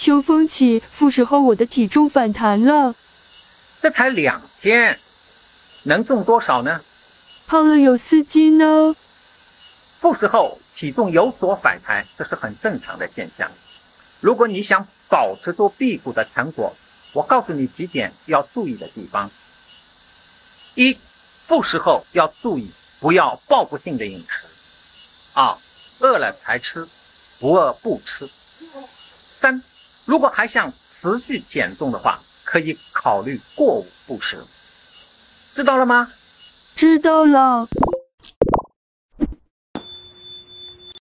秋风起，复食后我的体重反弹了，这才两天，能重多少呢？胖了有四斤呢。复食后体重有所反弹，这是很正常的现象。如果你想保持住辟谷的成果，我告诉你几点要注意的地方：一，复食后要注意不要报复性的饮食；二，饿了才吃，不饿不吃；三，如果还想持续减重的话，可以考虑过午不食。知道了吗？知道了。